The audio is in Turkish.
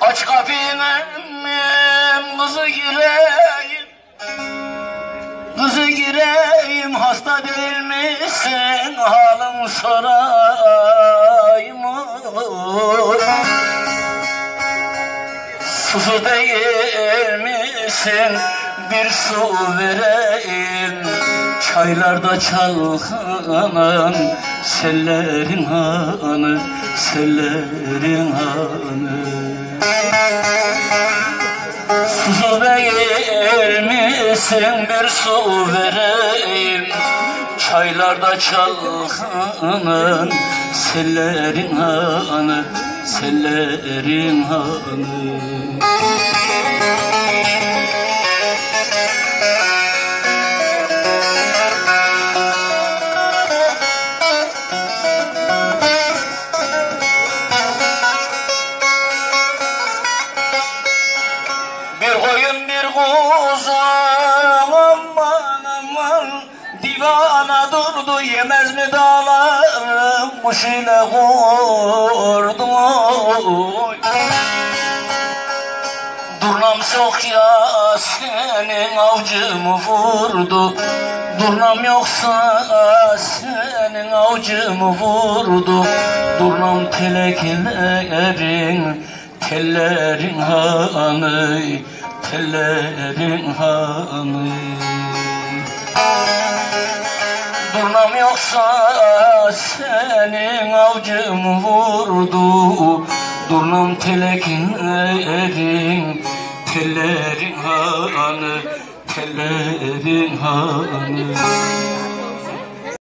Aç emmim kızı gireyim. Kızı gireyim hasta değil misin halım sorayım Susu değil misin? Bir su vereyim. Çaylarda çalkanan sellerin hanı sellerin hanı Su verir misin? Bir su vereyim. Çaylarda çalkanan sellerin hanı sellerin hanı Bir koyun bir kuzu aman aman. Divana durdu yemez mi dağlarım? Kuş ile kurdu Durnam sok ya senin avcımı vurdu. Durnam yoksa senin avcımı vurdu. Durnam teleklerin tellerin hanı Tellerin hanı. Durnam yoksa senin avcımı vurdu. Durnam teleklerin tellerin hanı Tellerin hanı